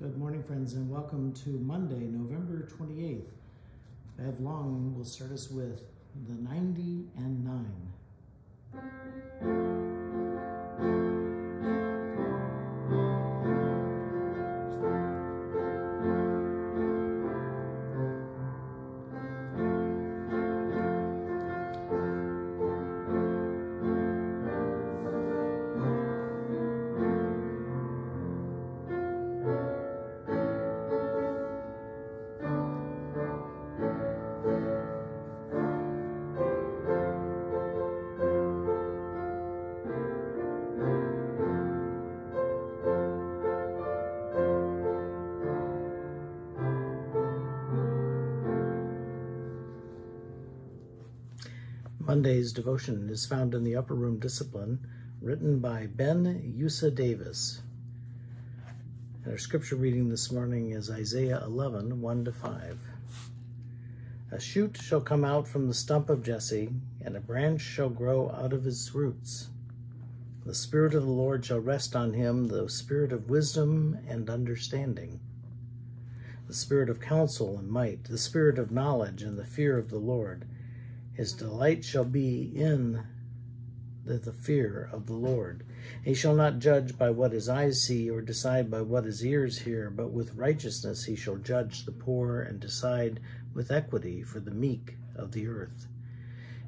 Good morning, friends, and welcome to Monday, November 28th. Bev Long will start us with the 90 and 9. Monday's devotion is found in the Upper Room Discipline, written by Ben Yosua-Davis. And our scripture reading this morning is Isaiah 11, 1 to 5. A shoot shall come out from the stump of Jesse, and a branch shall grow out of his roots. The Spirit of the Lord shall rest on him, the Spirit of wisdom and understanding, the Spirit of counsel and might, the Spirit of knowledge and the fear of the Lord his delight shall be in the, the fear of the Lord. He shall not judge by what his eyes see or decide by what his ears hear, but with righteousness he shall judge the poor and decide with equity for the meek of the earth.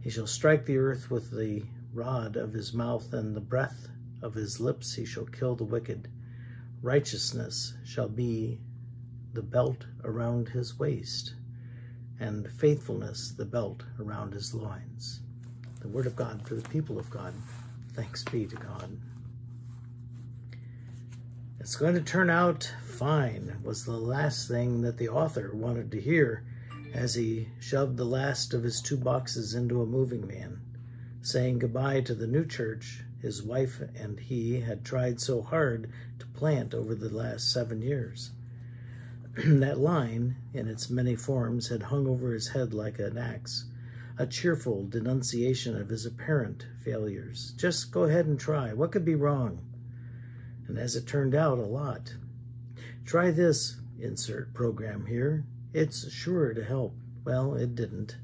He shall strike the earth with the rod of his mouth, and the breath of his lips he shall kill the wicked. Righteousness shall be the belt around his waist and faithfulness the belt around his loins. The word of God for the people of God. Thanks be to God. It's going to turn out fine, was the last thing that the author wanted to hear as he shoved the last of his two boxes into a moving van, saying goodbye to the new church his wife and he had tried so hard to plant over the last seven years. that line, in its many forms, had hung over his head like an axe, a cheerful denunciation of his apparent failures. Just go ahead and try. What could be wrong? And as it turned out, a lot. Try this insert program here. It's sure to help. Well, it didn't.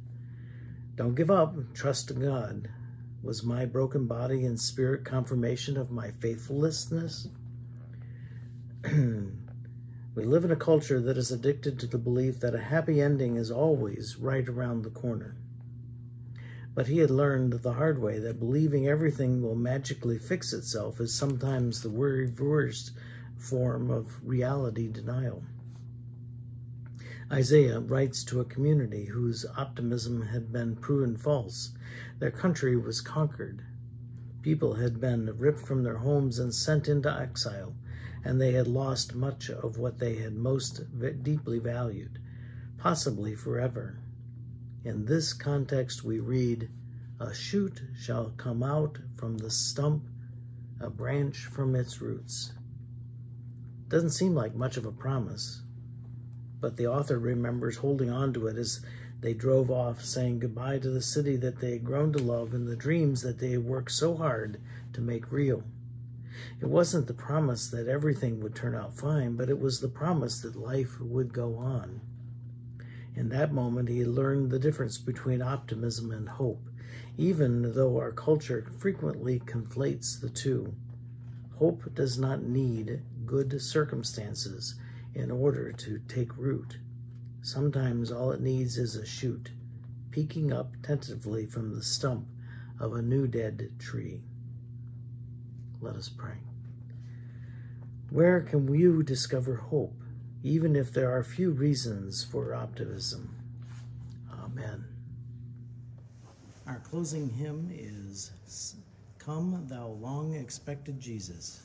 Don't give up. Trust in God. Was my broken body and spirit confirmation of my faithlessness? We live in a culture that is addicted to the belief that a happy ending is always right around the corner. But he had learned the hard way that believing everything will magically fix itself is sometimes the worst form of reality denial. Isaiah writes to a community whose optimism had been proven false. Their country was conquered. People had been ripped from their homes and sent into exile and they had lost much of what they had most deeply valued, possibly forever. In this context, we read, A shoot shall come out from the stump, a branch from its roots. Doesn't seem like much of a promise, but the author remembers holding on to it as they drove off, saying goodbye to the city that they had grown to love and the dreams that they had worked so hard to make real. It wasn't the promise that everything would turn out fine, but it was the promise that life would go on. In that moment, he learned the difference between optimism and hope, even though our culture frequently conflates the two. Hope does not need good circumstances in order to take root. Sometimes all it needs is a shoot, peeking up tentatively from the stump of a new dead tree. Let us pray. Where can you discover hope, even if there are few reasons for optimism? Amen. Our closing hymn is Come, Thou Long Expected Jesus.